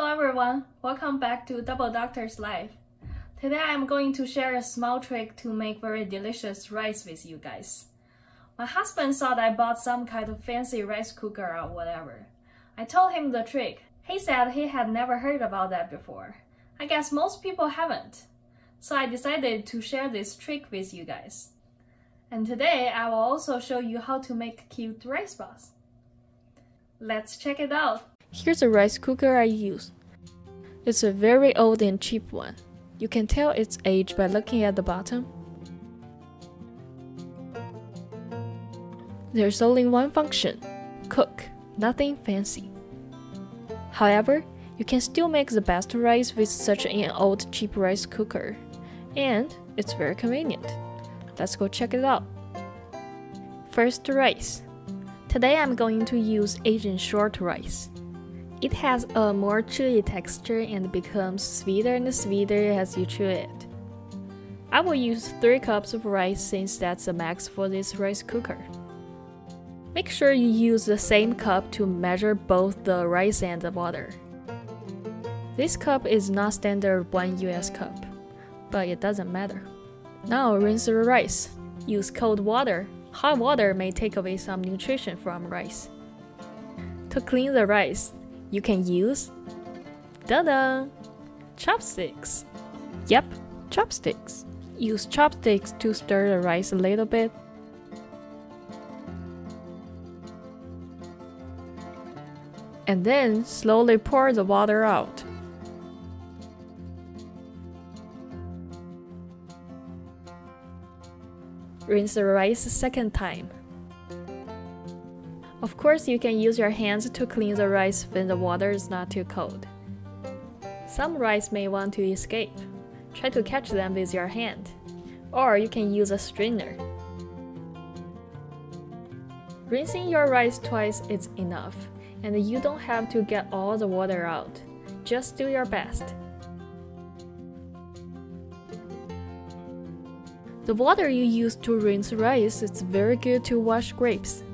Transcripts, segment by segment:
Hello everyone, welcome back to Double Doctor's Life. Today I'm going to share a small trick to make very delicious rice with you guys. My husband thought I bought some kind of fancy rice cooker or whatever. I told him the trick. He said he had never heard about that before. I guess most people haven't. So I decided to share this trick with you guys. And today I will also show you how to make cute rice balls. Let's check it out. Here's a rice cooker I use. It's a very old and cheap one. You can tell its age by looking at the bottom. There's only one function cook, nothing fancy. However, you can still make the best rice with such an old cheap rice cooker, and it's very convenient. Let's go check it out. First, rice. Today I'm going to use Asian short rice. It has a more chewy texture and becomes sweeter and sweeter as you chew it. I will use 3 cups of rice since that's the max for this rice cooker. Make sure you use the same cup to measure both the rice and the water. This cup is not standard 1 US cup, but it doesn't matter. Now rinse the rice. Use cold water. Hot water may take away some nutrition from rice. To clean the rice, you can use da-da, chopsticks. Yep, chopsticks. Use chopsticks to stir the rice a little bit. And then slowly pour the water out. Rinse the rice a second time. Of course, you can use your hands to clean the rice when the water is not too cold. Some rice may want to escape. Try to catch them with your hand. Or you can use a strainer. Rinsing your rice twice is enough, and you don't have to get all the water out. Just do your best. The water you use to rinse rice is very good to wash grapes.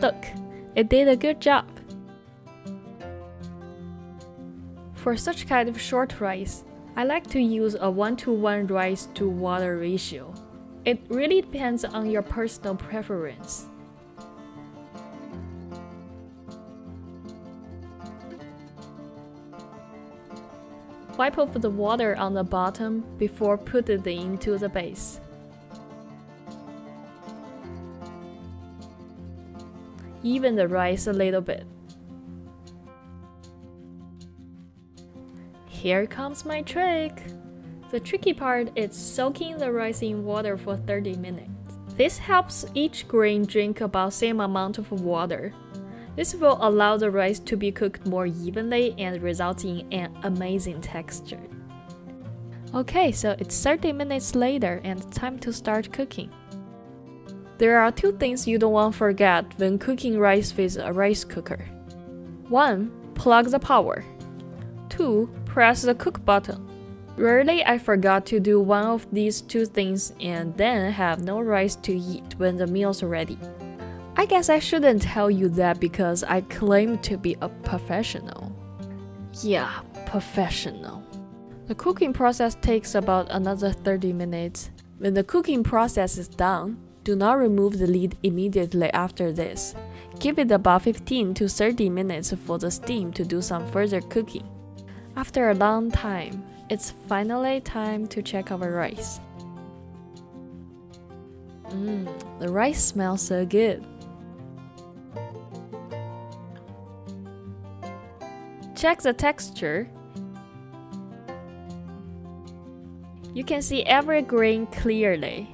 Look, it did a good job. For such kind of short rice, I like to use a 1 to 1 rice to water ratio. It really depends on your personal preference. Wipe off the water on the bottom before putting it into the base. Even the rice a little bit. Here comes my trick! The tricky part is soaking the rice in water for 30 minutes. This helps each grain drink about same amount of water. This will allow the rice to be cooked more evenly and result in an amazing texture. Okay, so it's 30 minutes later and time to start cooking. There are two things you don't want to forget when cooking rice with a rice cooker. 1. Plug the power. 2. Press the cook button. Rarely I forgot to do one of these two things and then have no rice to eat when the meal's ready. I guess I shouldn't tell you that because I claim to be a professional. Yeah, professional. The cooking process takes about another 30 minutes. When the cooking process is done, do not remove the lid immediately after this. Give it about 15 to 30 minutes for the steam to do some further cooking. After a long time, it's finally time to check our rice. Mmm, the rice smells so good. Check the texture. You can see every grain clearly.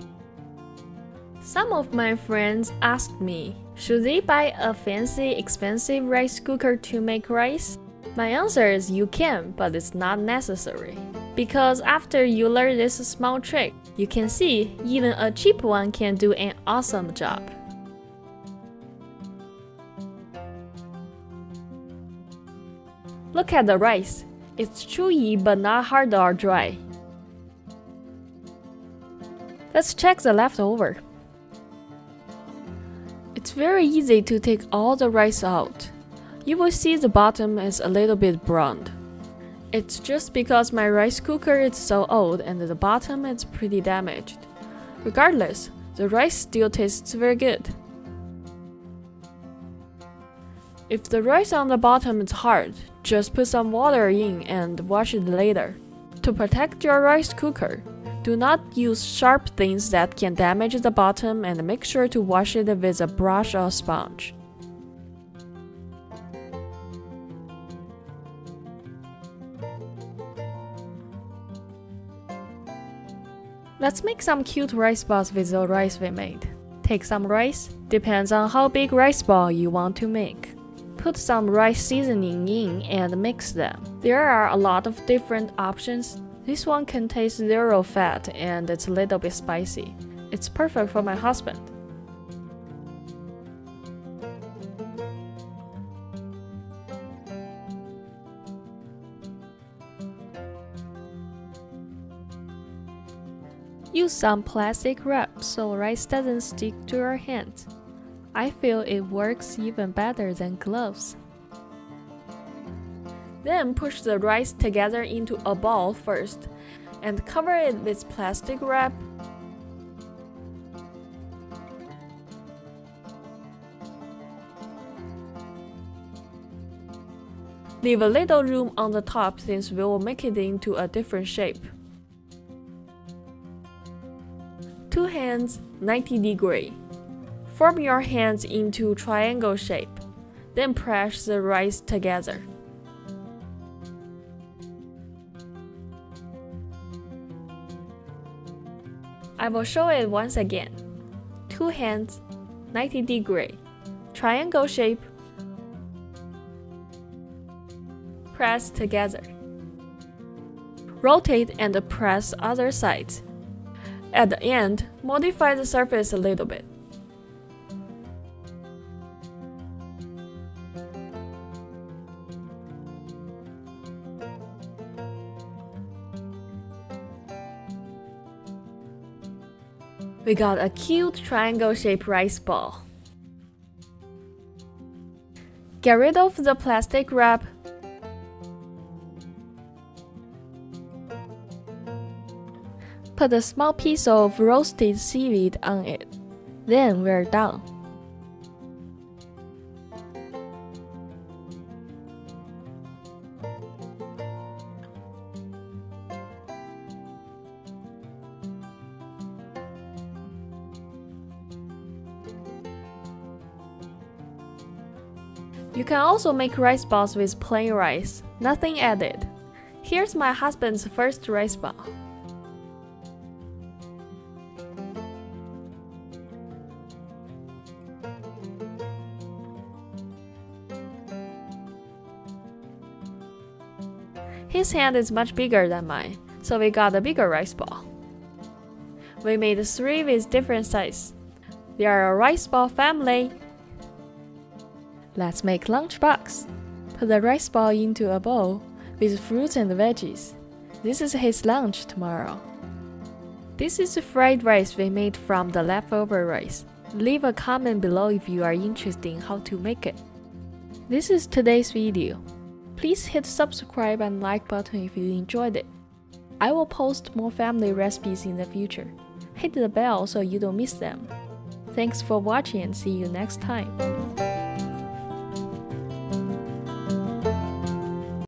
Some of my friends asked me, should they buy a fancy, expensive rice cooker to make rice? My answer is you can, but it's not necessary. Because after you learn this small trick, you can see even a cheap one can do an awesome job. Look at the rice. It's chewy but not hard or dry. Let's check the leftover. It's very easy to take all the rice out. You will see the bottom is a little bit browned. It's just because my rice cooker is so old and the bottom is pretty damaged. Regardless, the rice still tastes very good. If the rice on the bottom is hard, just put some water in and wash it later. To protect your rice cooker, do not use sharp things that can damage the bottom and make sure to wash it with a brush or sponge. Let's make some cute rice balls with the rice we made. Take some rice, depends on how big rice ball you want to make. Put some rice seasoning in and mix them. There are a lot of different options. This one contains zero fat and it's a little bit spicy. It's perfect for my husband. Use some plastic wrap so rice doesn't stick to your hands. I feel it works even better than gloves. Then push the rice together into a ball first and cover it with plastic wrap. Leave a little room on the top since we will make it into a different shape. two hands 90 degree. Form your hands into triangle shape, then press the rice together. I will show it once again. Two hands, 90 degree, triangle shape, press together. Rotate and press other sides. At the end, modify the surface a little bit. We got a cute triangle-shaped rice ball. Get rid of the plastic wrap Put a small piece of roasted seaweed on it. Then we're done. You can also make rice balls with plain rice, nothing added. Here's my husband's first rice ball. His hand is much bigger than mine, so we got a bigger rice ball. We made three with different size. They are a rice ball family. Let's make lunchbox. Put the rice ball into a bowl with fruits and veggies. This is his lunch tomorrow. This is fried rice we made from the leftover rice. Leave a comment below if you are interested in how to make it. This is today's video. Please hit subscribe and like button if you enjoyed it. I will post more family recipes in the future. Hit the bell so you don't miss them. Thanks for watching and see you next time.